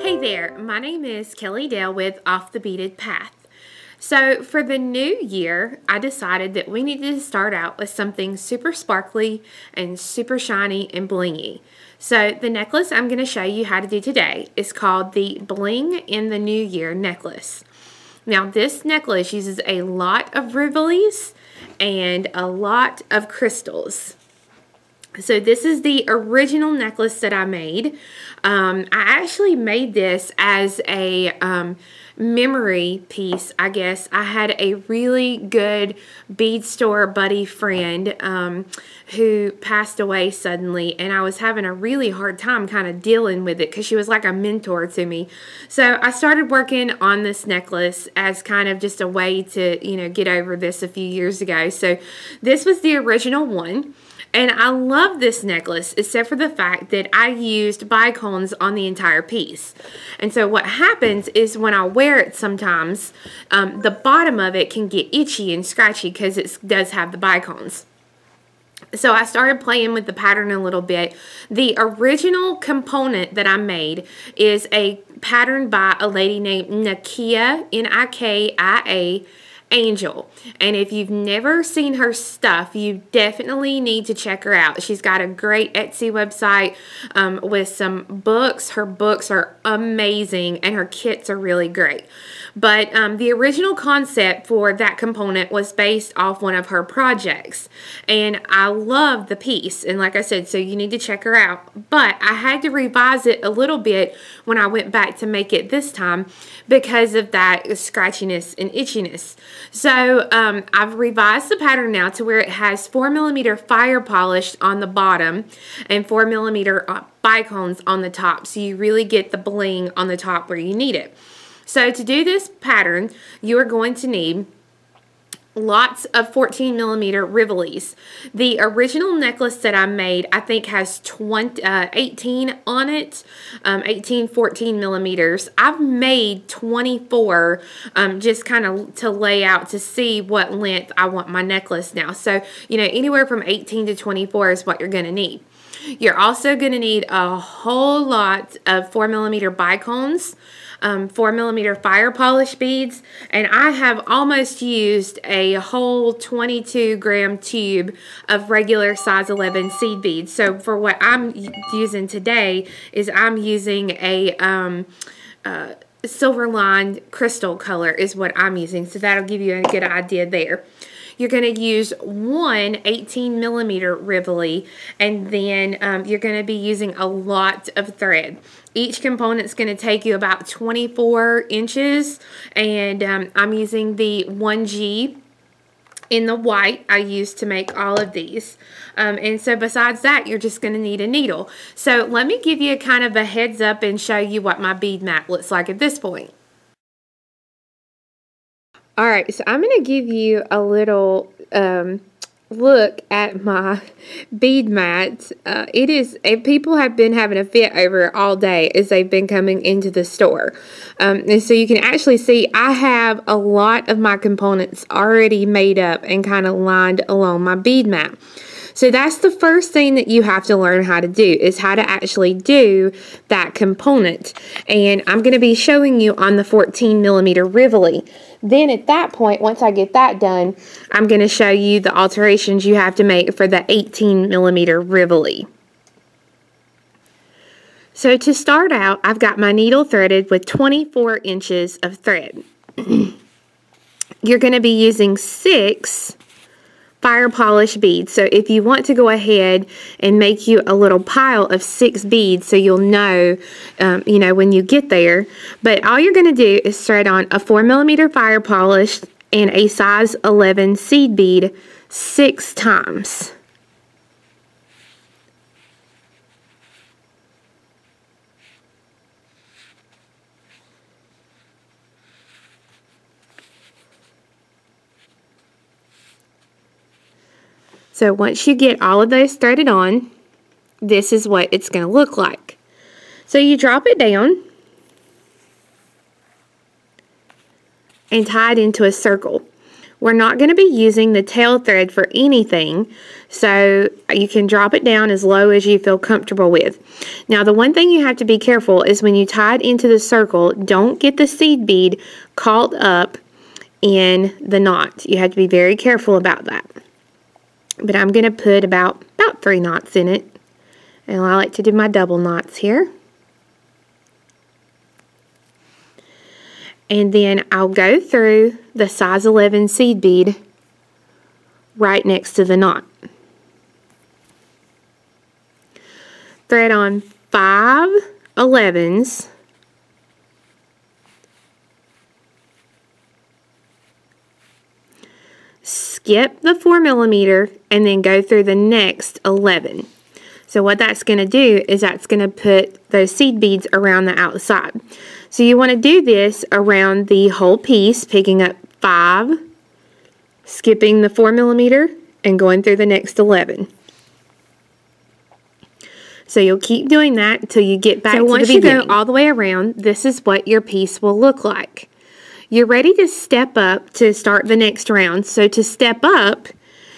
Hey there, my name is Kelly Dale with Off the Beaded Path. So, for the new year, I decided that we needed to start out with something super sparkly and super shiny and blingy. So, the necklace I'm going to show you how to do today is called the Bling in the New Year necklace. Now, this necklace uses a lot of rivolis and a lot of crystals. So this is the original necklace that I made. Um, I actually made this as a um, memory piece, I guess. I had a really good bead store buddy friend um, who passed away suddenly, and I was having a really hard time kind of dealing with it because she was like a mentor to me. So I started working on this necklace as kind of just a way to, you know, get over this a few years ago. So this was the original one. And I love this necklace except for the fact that I used bicones on the entire piece. And so what happens is when I wear it sometimes, um, the bottom of it can get itchy and scratchy because it does have the bicones. So I started playing with the pattern a little bit. The original component that I made is a pattern by a lady named Nikia, N-I-K-I-A, Angel. And if you've never seen her stuff, you definitely need to check her out. She's got a great Etsy website um, with some books. Her books are amazing and her kits are really great. But um, the original concept for that component was based off one of her projects. And I love the piece. And like I said, so you need to check her out. But I had to revise it a little bit when I went back to make it this time because of that scratchiness and itchiness. So um, I've revised the pattern now to where it has 4 millimeter fire polished on the bottom and 4 millimeter uh, bicones on the top. So you really get the bling on the top where you need it. So to do this pattern, you are going to need lots of 14 millimeter rivolis. The original necklace that I made, I think has 20, uh, 18 on it, um, 18, 14 millimeters. I've made 24 um, just kind of to lay out to see what length I want my necklace now. So, you know, anywhere from 18 to 24 is what you're going to need. You're also going to need a whole lot of 4 millimeter bicones um, 4 millimeter fire polish beads and I have almost used a whole 22 gram tube of regular size 11 seed beads. So for what I'm using today is I'm using a um, uh, silver lined crystal color is what I'm using. So that'll give you a good idea there. You're going to use one 18 millimeter Rivoli and then um, you're going to be using a lot of thread. Each component is going to take you about 24 inches and um, I'm using the 1G in the white I used to make all of these. Um, and so besides that, you're just going to need a needle. So let me give you a kind of a heads up and show you what my bead mat looks like at this point. All right, so I'm going to give you a little um, look at my bead mat. Uh, it is, people have been having a fit over it all day as they've been coming into the store. Um, and so you can actually see I have a lot of my components already made up and kind of lined along my bead mat. So that's the first thing that you have to learn how to do is how to actually do that component. And I'm going to be showing you on the 14 millimeter Rivoli. Then at that point, once I get that done, I'm going to show you the alterations you have to make for the 18 millimeter Rivoli. So to start out, I've got my needle threaded with 24 inches of thread. You're going to be using six fire polish beads. So if you want to go ahead and make you a little pile of six beads so you'll know, um, you know, when you get there. But all you're going to do is thread on a 4 millimeter fire polish and a size 11 seed bead six times. So once you get all of those threaded on, this is what it's going to look like. So you drop it down and tie it into a circle. We're not going to be using the tail thread for anything, so you can drop it down as low as you feel comfortable with. Now, the one thing you have to be careful is when you tie it into the circle, don't get the seed bead caught up in the knot. You have to be very careful about that. But I'm going to put about, about three knots in it. And I like to do my double knots here. And then I'll go through the size 11 seed bead right next to the knot. Thread on five 11s skip the 4 millimeter and then go through the next 11. So what that's going to do is that's going to put those seed beads around the outside. So you want to do this around the whole piece, picking up 5, skipping the 4 millimeter, and going through the next 11. So you'll keep doing that until you get back so once you go all the way around, this is what your piece will look like. You're ready to step up to start the next round. So to step up,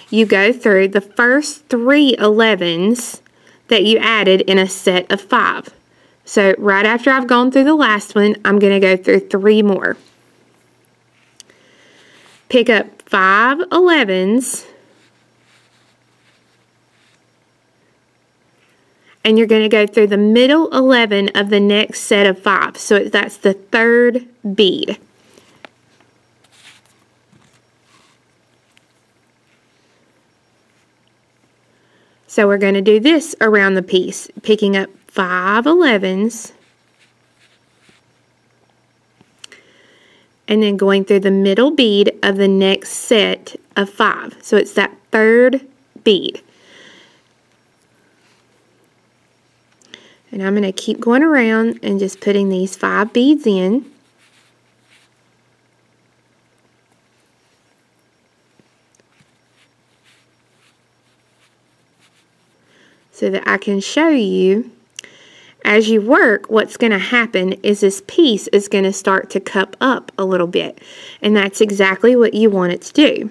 you go through the first three 11s that you added in a set of five. So right after I've gone through the last one, I'm going to go through three more. Pick up five 11s. And you're going to go through the middle 11 of the next set of five. So that's the third bead. So we're going to do this around the piece, picking up five 11s and then going through the middle bead of the next set of five. So it's that third bead. And I'm going to keep going around and just putting these five beads in. So that I can show you as you work, what's going to happen is this piece is going to start to cup up a little bit. And that's exactly what you want it to do.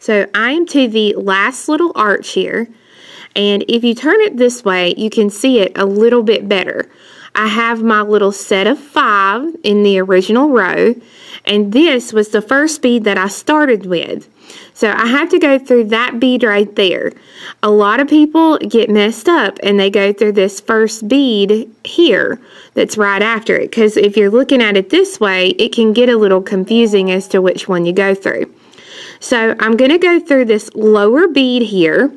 So I am to the last little arch here. And if you turn it this way, you can see it a little bit better. I have my little set of five in the original row, and this was the first bead that I started with. So I have to go through that bead right there. A lot of people get messed up and they go through this first bead here that's right after it because if you're looking at it this way, it can get a little confusing as to which one you go through. So I'm going to go through this lower bead here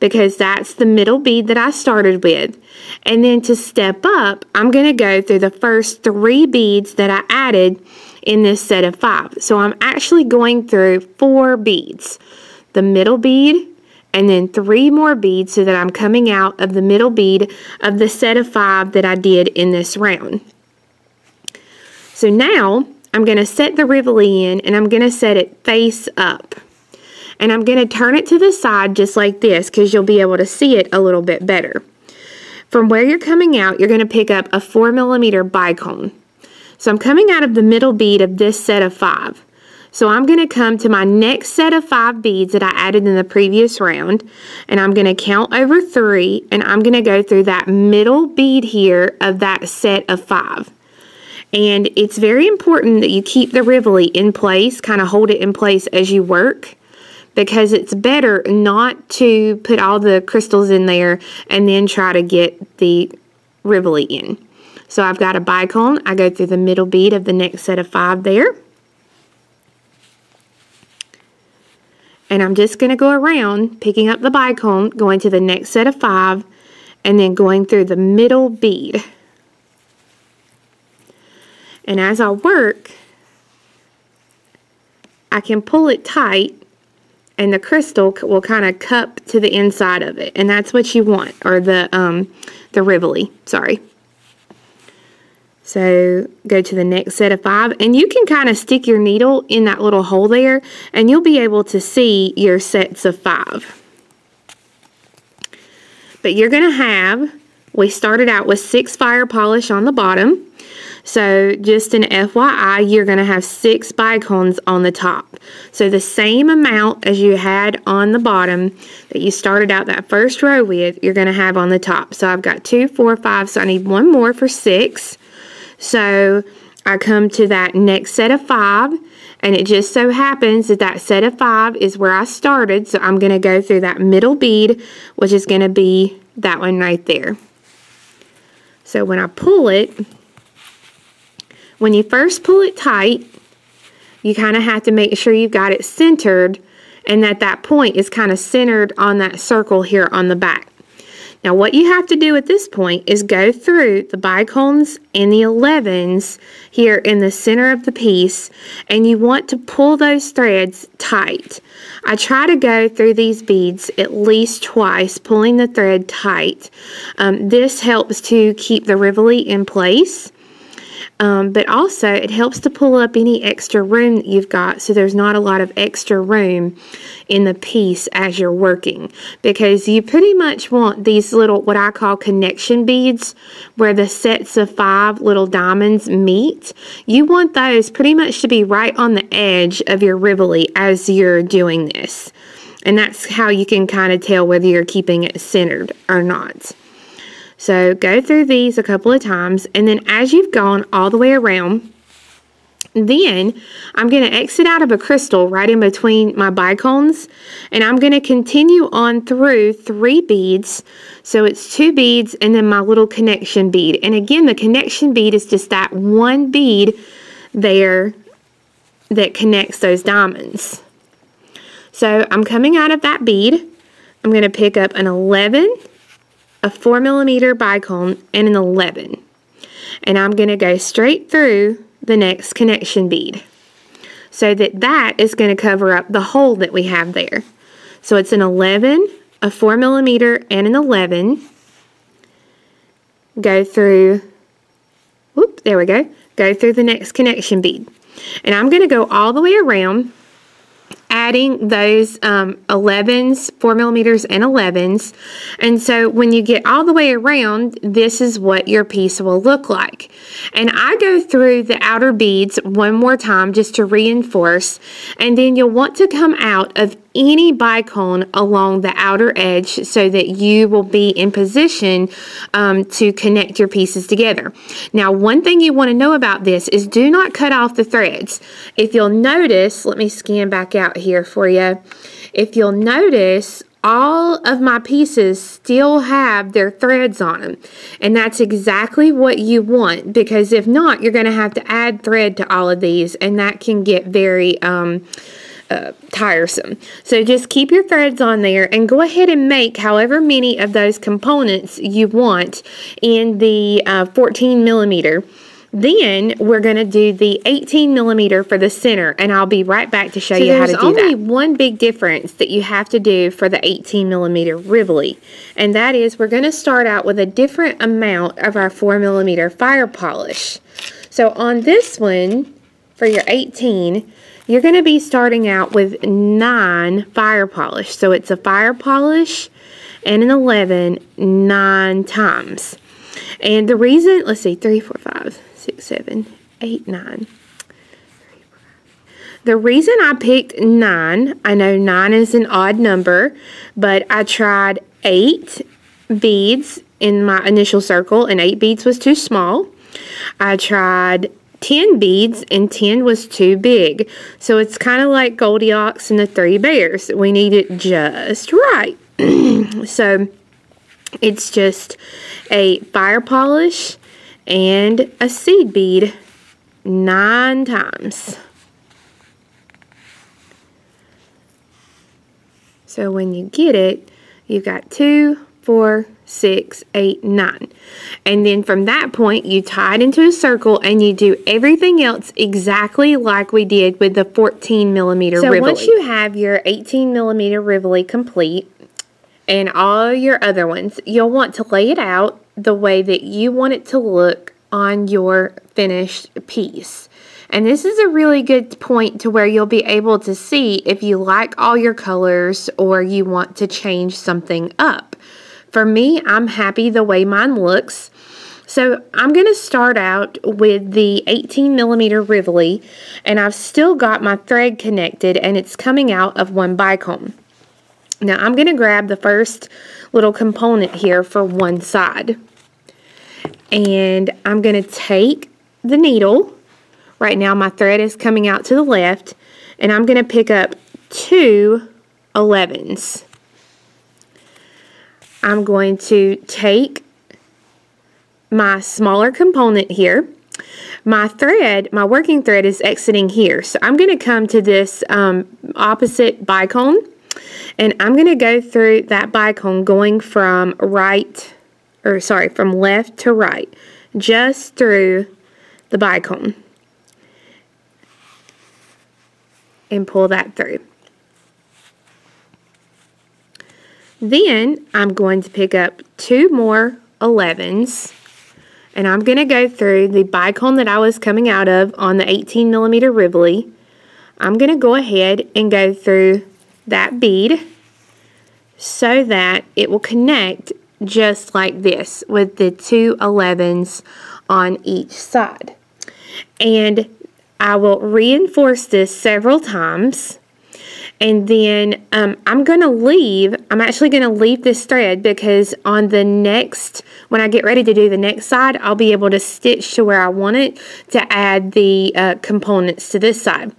because that's the middle bead that I started with. And then to step up, I'm going to go through the first three beads that I added in this set of five. So I'm actually going through four beads. The middle bead, and then three more beads so that I'm coming out of the middle bead of the set of five that I did in this round. So now I'm going to set the Rivoli in and I'm going to set it face up. And I'm going to turn it to the side just like this because you'll be able to see it a little bit better. From where you're coming out, you're going to pick up a 4 millimeter bicone. So I'm coming out of the middle bead of this set of five. So I'm going to come to my next set of five beads that I added in the previous round and I'm going to count over three and I'm going to go through that middle bead here of that set of five. And it's very important that you keep the Rivoli in place, kind of hold it in place as you work because it's better not to put all the crystals in there and then try to get the Rivoli in. So I've got a bicone. I go through the middle bead of the next set of five there. And I'm just going to go around picking up the bicone, going to the next set of five, and then going through the middle bead. And as I work, I can pull it tight and the crystal will kind of cup to the inside of it. And that's what you want, or the, um, the Rivoli, sorry. So go to the next set of five, and you can kind of stick your needle in that little hole there, and you'll be able to see your sets of five. But you're going to have, we started out with six fire polish on the bottom. So just an FYI, you're going to have six bicones on the top. So the same amount as you had on the bottom that you started out that first row with, you're going to have on the top. So I've got two, four, five, so I need one more for six. So I come to that next set of five, and it just so happens that that set of five is where I started. So I'm going to go through that middle bead, which is going to be that one right there. So when I pull it, when you first pull it tight, you kind of have to make sure you've got it centered and that that point is kind of centered on that circle here on the back. Now what you have to do at this point is go through the bicones and the 11s here in the center of the piece and you want to pull those threads tight. I try to go through these beads at least twice pulling the thread tight. Um, this helps to keep the Rivoli in place um, but also, it helps to pull up any extra room that you've got so there's not a lot of extra room in the piece as you're working. Because you pretty much want these little, what I call connection beads, where the sets of five little diamonds meet. You want those pretty much to be right on the edge of your Rivoli as you're doing this. And that's how you can kind of tell whether you're keeping it centered or not. So go through these a couple of times and then as you've gone all the way around, then I'm going to exit out of a crystal right in between my bicones and I'm going to continue on through three beads. So it's two beads and then my little connection bead. And again, the connection bead is just that one bead there that connects those diamonds. So I'm coming out of that bead. I'm going to pick up an 11 a 4 millimeter bicone, and an 11. And I'm going to go straight through the next connection bead so that that is going to cover up the hole that we have there. So it's an 11, a 4 millimeter, and an 11. Go through, whoop, there we go. Go through the next connection bead. And I'm going to go all the way around adding those um, 11s, 4 millimeters and 11s. And so when you get all the way around, this is what your piece will look like. And I go through the outer beads one more time just to reinforce. And then you'll want to come out of any bicone along the outer edge so that you will be in position um, to connect your pieces together. Now, one thing you want to know about this is do not cut off the threads. If you'll notice, let me scan back out here for you. If you'll notice, all of my pieces still have their threads on them. And that's exactly what you want because if not, you're going to have to add thread to all of these and that can get very um, uh, tiresome. So just keep your threads on there and go ahead and make however many of those components you want in the uh, 14 millimeter. Then we're going to do the 18 millimeter for the center and I'll be right back to show so you how to do that. There's only one big difference that you have to do for the 18 millimeter Rivoli and that is we're going to start out with a different amount of our 4 millimeter fire polish. So on this one for your 18 you're going to be starting out with 9 fire polish. So it's a fire polish and an 11 nine times. And the reason, let's see, 3, 4, 5, 6, 7, 8, 9. The reason I picked 9, I know 9 is an odd number, but I tried 8 beads in my initial circle, and 8 beads was too small. I tried 10 beads and 10 was too big. So it's kind of like Goldilocks and the Three Bears. We need it just right. so it's just a fire polish and a seed bead nine times. So when you get it, you've got two, four, six, eight, nine. And then from that point, you tie it into a circle and you do everything else exactly like we did with the 14 millimeter so Rivoli. once you have your 18 millimeter Rivoli complete and all your other ones, you'll want to lay it out the way that you want it to look on your finished piece. And this is a really good point to where you'll be able to see if you like all your colors or you want to change something up. For me, I'm happy the way mine looks. So I'm going to start out with the 18 millimeter Rivoli and I've still got my thread connected and it's coming out of one bicone. Now I'm going to grab the first little component here for one side and I'm going to take the needle. Right now my thread is coming out to the left and I'm going to pick up two 11s. I'm going to take my smaller component here. My thread, my working thread is exiting here. So I'm going to come to this um, opposite bicone and I'm going to go through that bicone going from right, or sorry, from left to right, just through the bicone and pull that through. Then I'm going to pick up two more 11s and I'm going to go through the bicone that I was coming out of on the 18 millimeter Rivoli. I'm going to go ahead and go through that bead so that it will connect just like this with the two 11s on each side. And I will reinforce this several times and then um, I'm going to leave, I'm actually going to leave this thread because on the next, when I get ready to do the next side, I'll be able to stitch to where I want it to add the uh, components to this side.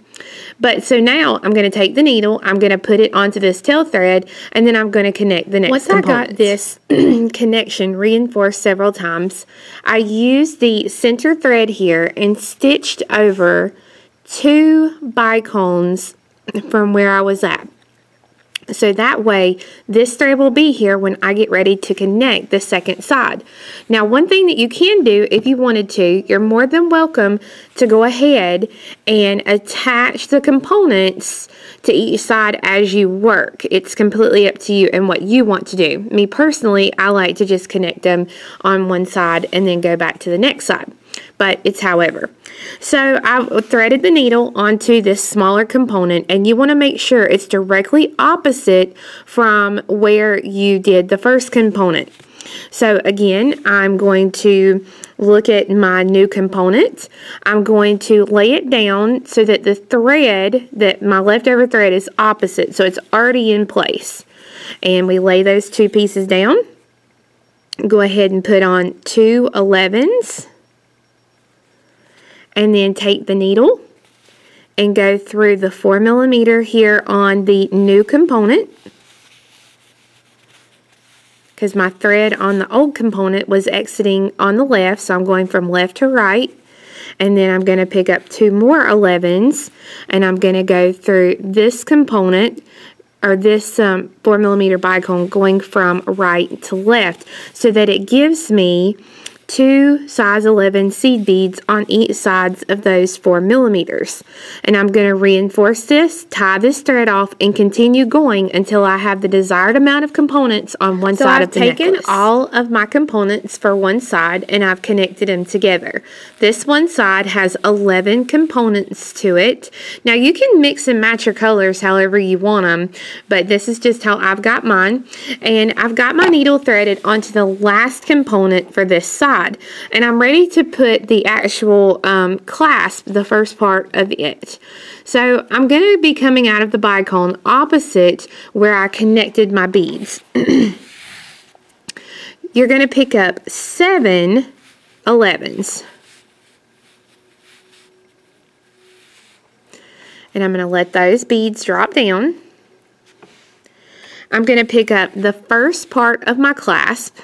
But so now I'm going to take the needle, I'm going to put it onto this tail thread, and then I'm going to connect the next Once components. I got this connection reinforced several times, I used the center thread here and stitched over two bicones from where I was at. So that way, this thread will be here when I get ready to connect the second side. Now, one thing that you can do if you wanted to, you're more than welcome to go ahead and attach the components to each side as you work. It's completely up to you and what you want to do. Me personally, I like to just connect them on one side and then go back to the next side but it's however. So I've threaded the needle onto this smaller component and you want to make sure it's directly opposite from where you did the first component. So again, I'm going to look at my new component. I'm going to lay it down so that the thread, that my leftover thread is opposite, so it's already in place. And we lay those two pieces down. Go ahead and put on two 11s and then take the needle and go through the 4 millimeter here on the new component. Because my thread on the old component was exiting on the left so I'm going from left to right. And then I'm going to pick up two more 11s and I'm going to go through this component or this um, 4 millimeter bicone going from right to left so that it gives me two size 11 seed beads on each sides of those 4 millimeters. And I'm going to reinforce this, tie this thread off, and continue going until I have the desired amount of components on one so side I've of the necklace. So I've taken all of my components for one side and I've connected them together. This one side has 11 components to it. Now you can mix and match your colors however you want them, but this is just how I've got mine. And I've got my needle threaded onto the last component for this side side. And I'm ready to put the actual um, clasp, the first part of it. So I'm going to be coming out of the bicone opposite where I connected my beads. You're going to pick up seven 11s. And I'm going to let those beads drop down. I'm going to pick up the first part of my clasp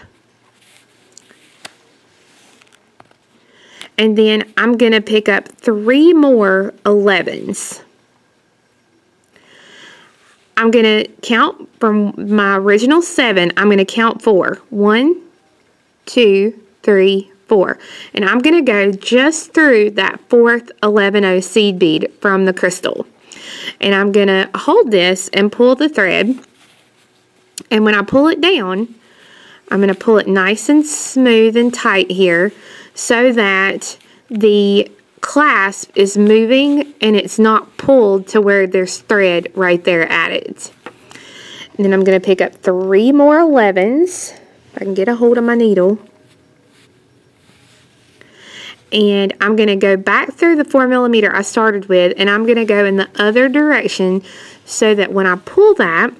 and then I'm going to pick up three more 11s. I'm going to count from my original seven, I'm going to count four. One, two, three, four. And I'm going to go just through that fourth 110 seed bead from the crystal. And I'm going to hold this and pull the thread. And when I pull it down, I'm going to pull it nice and smooth and tight here so that the clasp is moving and it's not pulled to where there's thread right there at it. And then I'm going to pick up three more 11s if I can get a hold of my needle. And I'm going to go back through the 4 millimeter I started with and I'm going to go in the other direction so that when I pull that,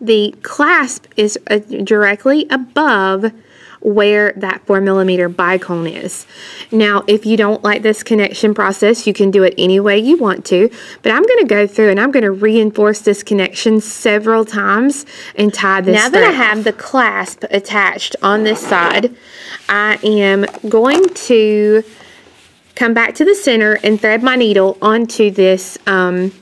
the clasp is uh, directly above where that 4 millimeter bicone is. Now, if you don't like this connection process, you can do it any way you want to, but I'm going to go through and I'm going to reinforce this connection several times and tie this Now that I have the clasp attached on this side, I am going to come back to the center and thread my needle onto this um,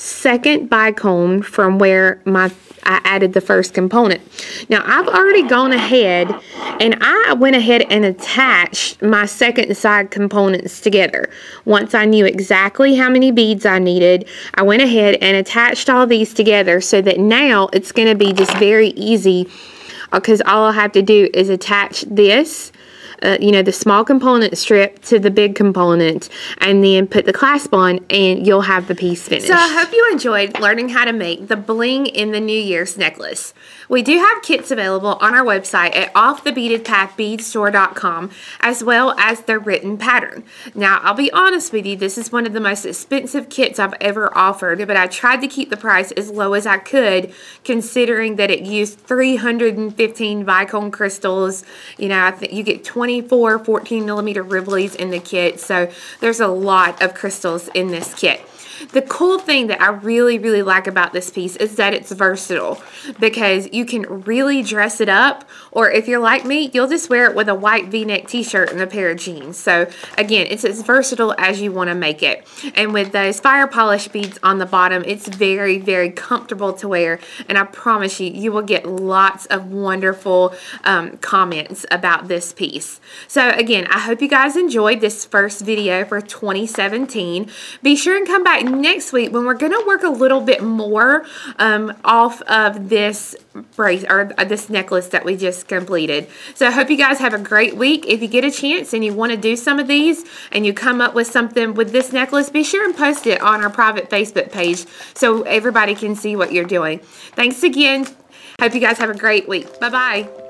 second bicone from where my I added the first component. Now I've already gone ahead and I went ahead and attached my second side components together. Once I knew exactly how many beads I needed, I went ahead and attached all these together so that now it's going to be just very easy uh, because all I have to do is attach this uh, you know, the small component strip to the big component and then put the clasp on and you'll have the piece finished. So I hope you enjoyed learning how to make the bling in the New Year's necklace. We do have kits available on our website at offthebeadedpathbeadstore.com as well as their written pattern. Now, I'll be honest with you, this is one of the most expensive kits I've ever offered, but I tried to keep the price as low as I could considering that it used 315 bicone crystals. You know, I think you get 20 24 14 millimeter Rivolis in the kit. So there's a lot of crystals in this kit. The cool thing that I really, really like about this piece is that it's versatile because you can really dress it up or if you're like me, you'll just wear it with a white v-neck t-shirt and a pair of jeans. So again, it's as versatile as you want to make it. And with those fire polish beads on the bottom, it's very, very comfortable to wear and I promise you, you will get lots of wonderful um, comments about this piece. So again, I hope you guys enjoyed this first video for 2017. Be sure and come back next week when we're going to work a little bit more um, off of this brace or uh, this necklace that we just completed. So I hope you guys have a great week. If you get a chance and you want to do some of these and you come up with something with this necklace, be sure and post it on our private Facebook page so everybody can see what you're doing. Thanks again. Hope you guys have a great week. Bye-bye.